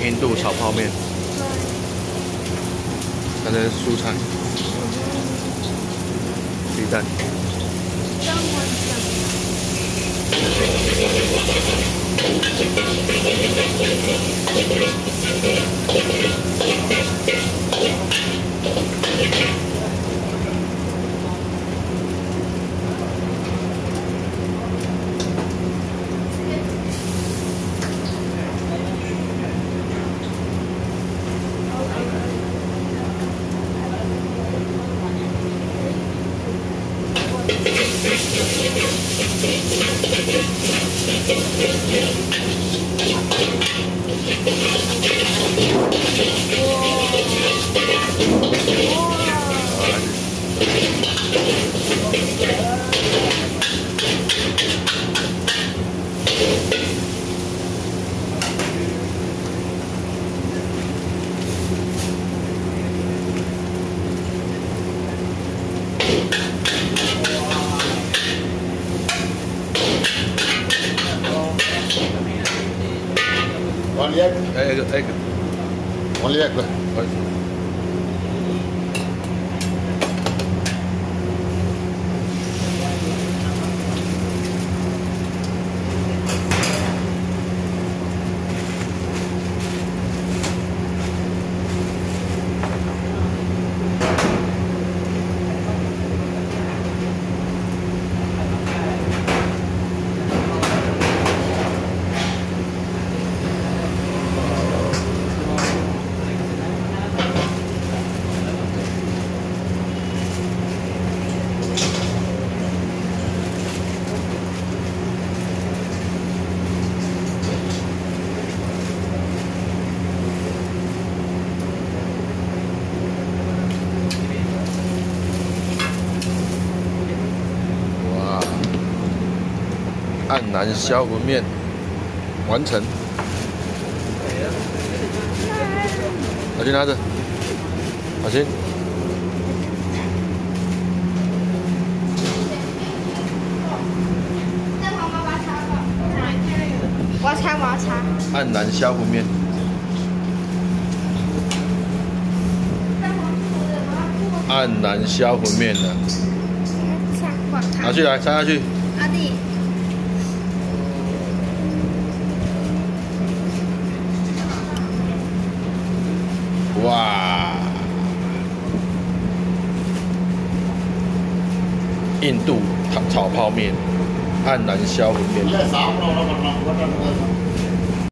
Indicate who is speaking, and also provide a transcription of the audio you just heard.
Speaker 1: 印度炒泡面，它的蔬菜，鸡蛋。Only Only 黯然销魂面完成。小心拿着，小心。
Speaker 2: 我要擦，我要擦。
Speaker 1: 黯然销魂面，黯然销魂面了，
Speaker 2: 擦，我擦。
Speaker 1: 拿去来插下去。
Speaker 2: 阿弟，
Speaker 1: 印度炒炒泡面，黯然销魂面。